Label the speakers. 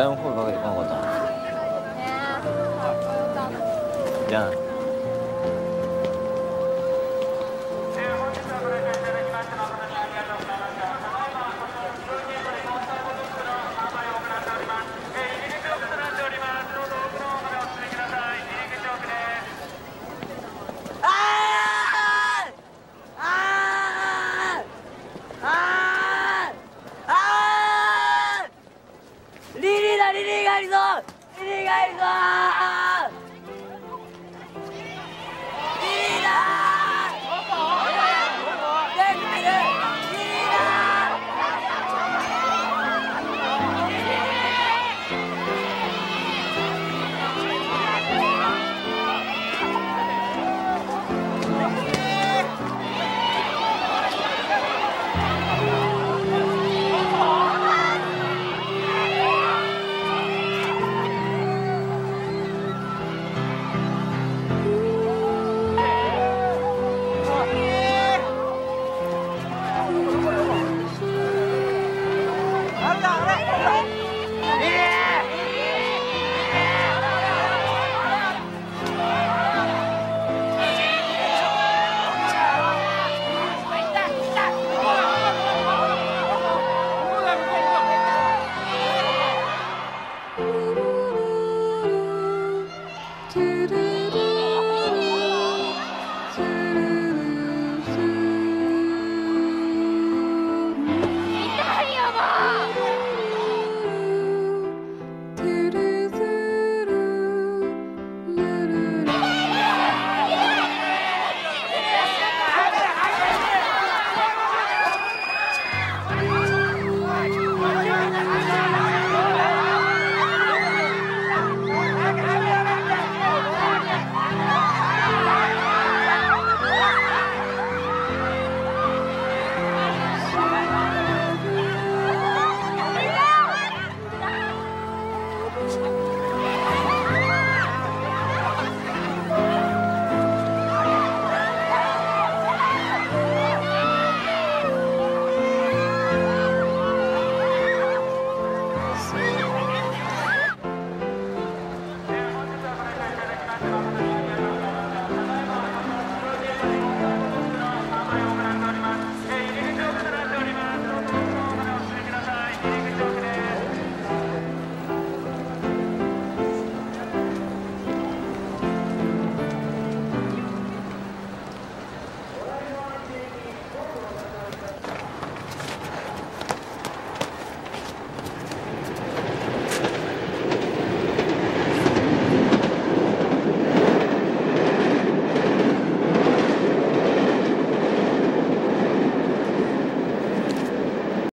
Speaker 1: 誰も声かけてこなかっじゃあ
Speaker 2: リリーだリリーがいるぞリリーがいるぞ